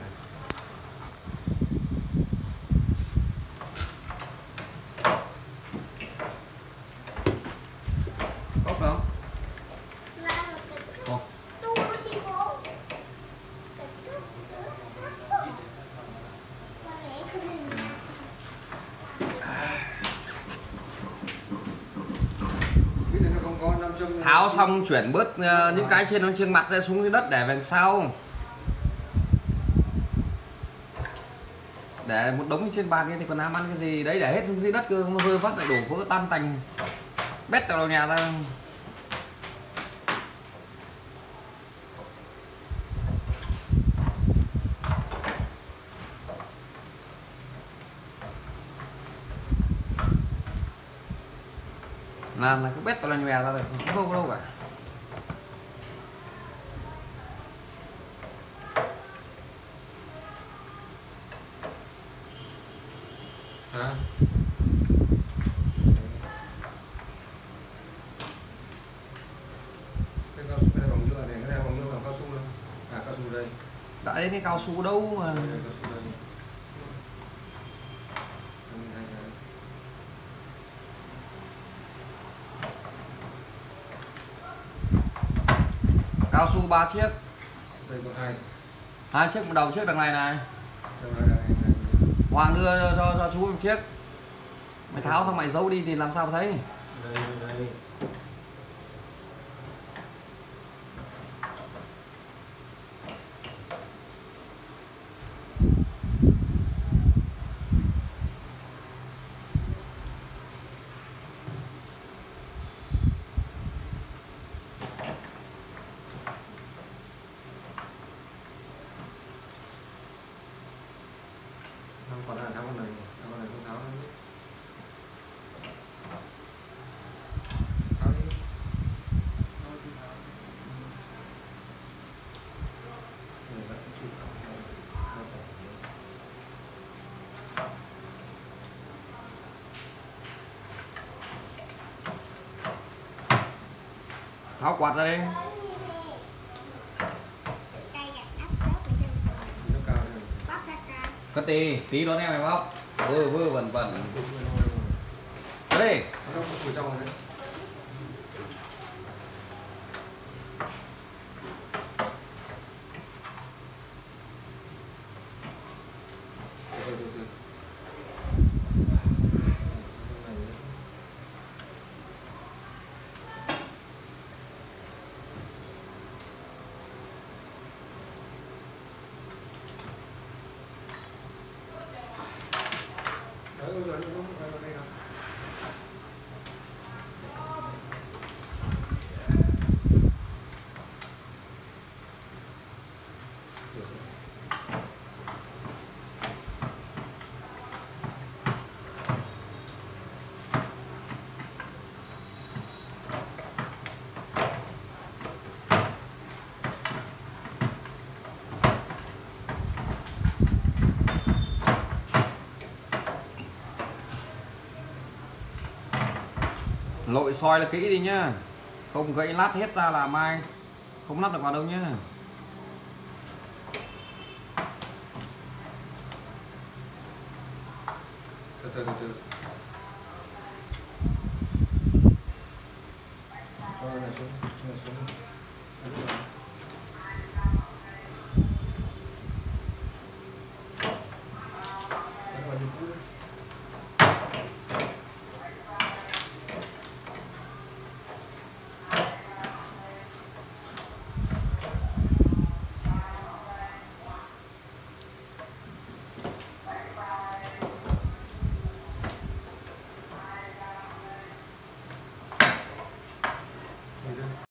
này cốc không Ồ. tu đi bố Con nhảy không hình nha. biết là nó không có 500 tháo xong chuyển bớt ờ, những cái trên nó trên mặt ra xuống dưới đất để về sau để một đống trên bàn kia thì còn ham ăn cái gì? Đấy, để hết xuống dưới đất cơ, nó hơi vắt lại đổ vỡ tan tành. Bét vào nhà ta làm là cứ bét vào nhà ta rồi, không đâu đâu cả. Hả? Cái cao su này bằng nhựa này cái này bằng nhựa bằng cao su đâu à cao su đây. Đã đến cái cao su đâu mà. Đây, đây, cao su đây. Đây, đây, đây. cao su ba chiếc. Đây có hai. Hai chiếc một đầu chiếc đằng này này. Đây, đây, đây, đây hoàng đưa cho, cho, cho chú một chiếc. Mày tháo xong mày giấu đi thì làm sao mà thấy? Đây đây. Không, còn là tháo con này tháo con này không tháo. Nữa. tháo. Tháo quạt ra đi Cây gạt áp rớt ở trên tường. Nó cao lên. Bóc ra ra. cái tí tí đó em mày bóc. Vơ vơ vẩn vẩn. Đây ¿Cuál es el nombre? Lội soi là kỹ đi nhá. Không gãy lát hết ra là mai. Không lắp được vào đâu nhá. Từ từ từ